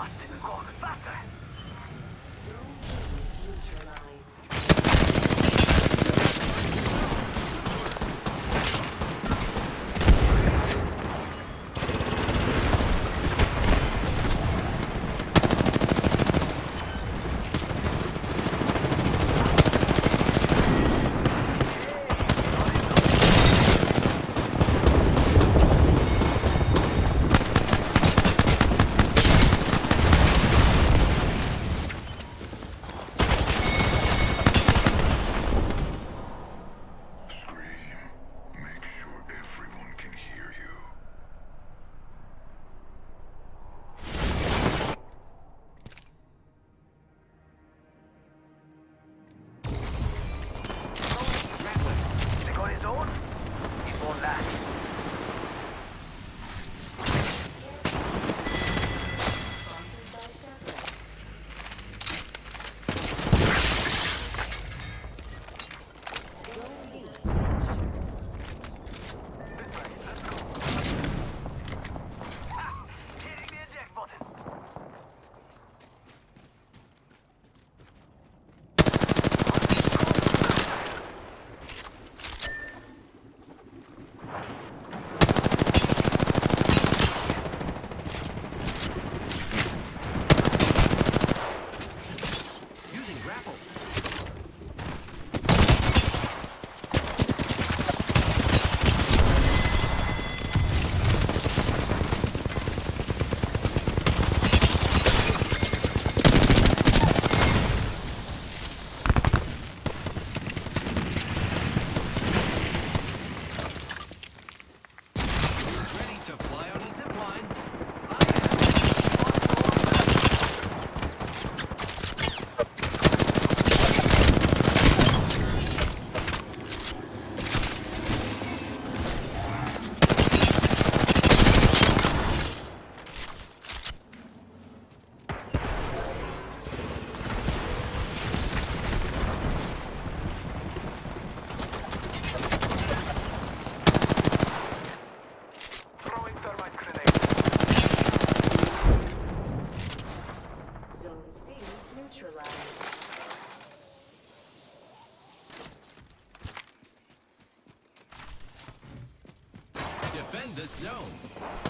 Must go faster. Zone neutralized. calor y zone.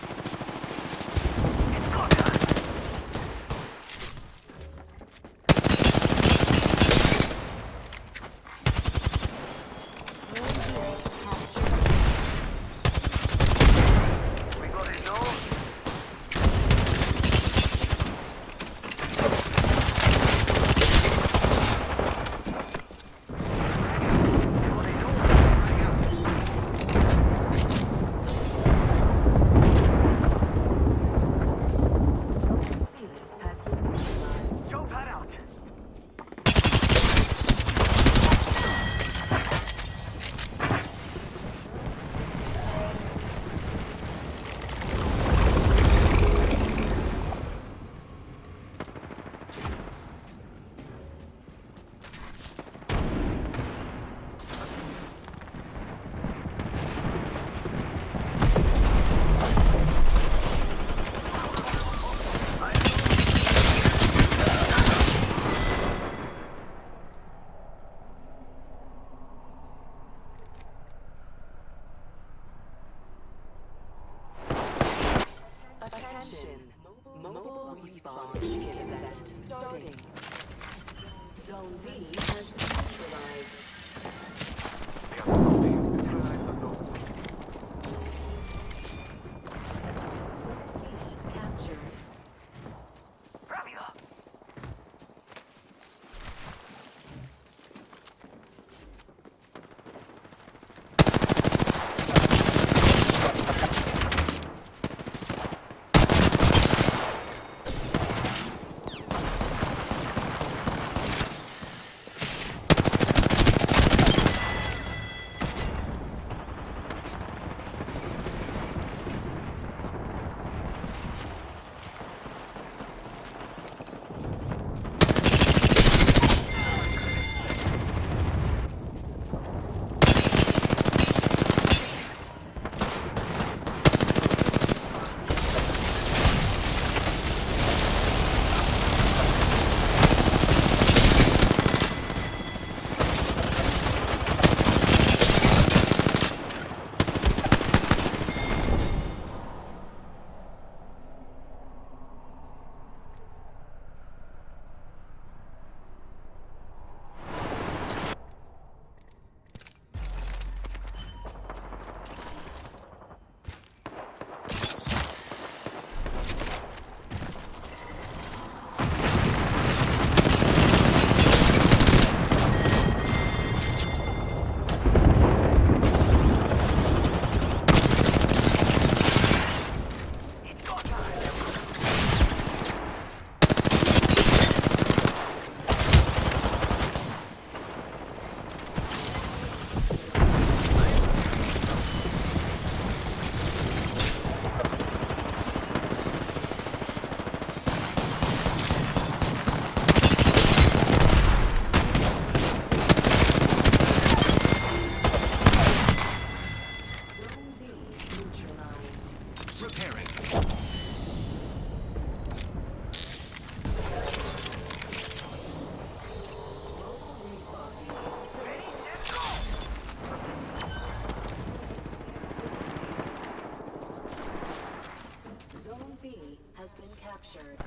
Captured.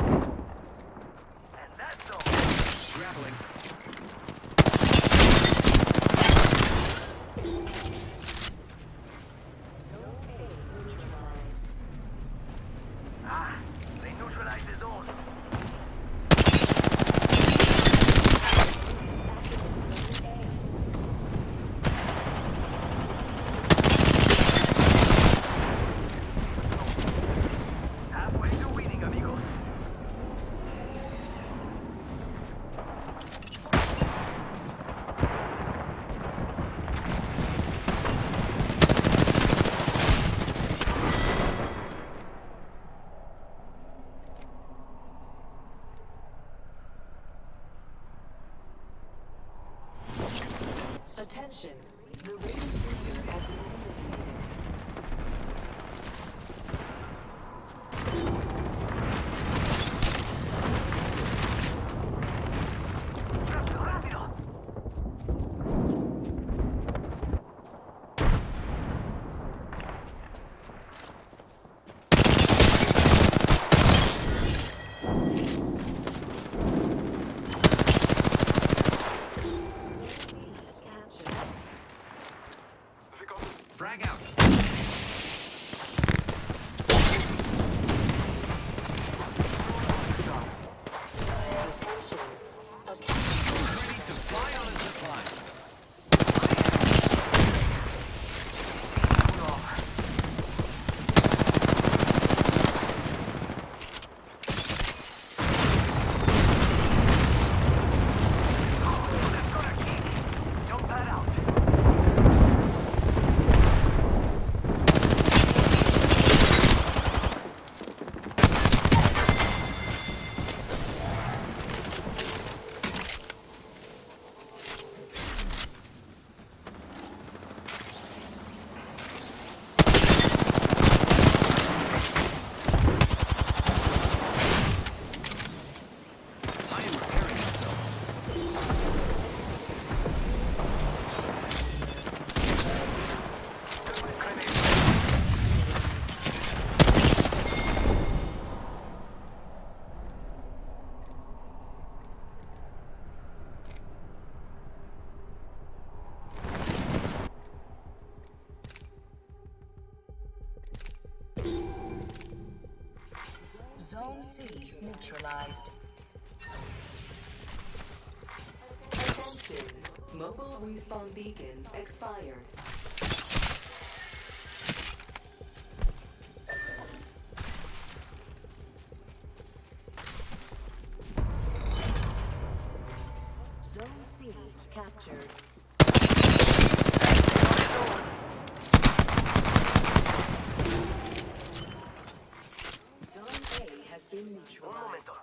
Attention! Frag out. C neutralized. Attention, mobile respawn beacon expired. Zone C captured. Momento.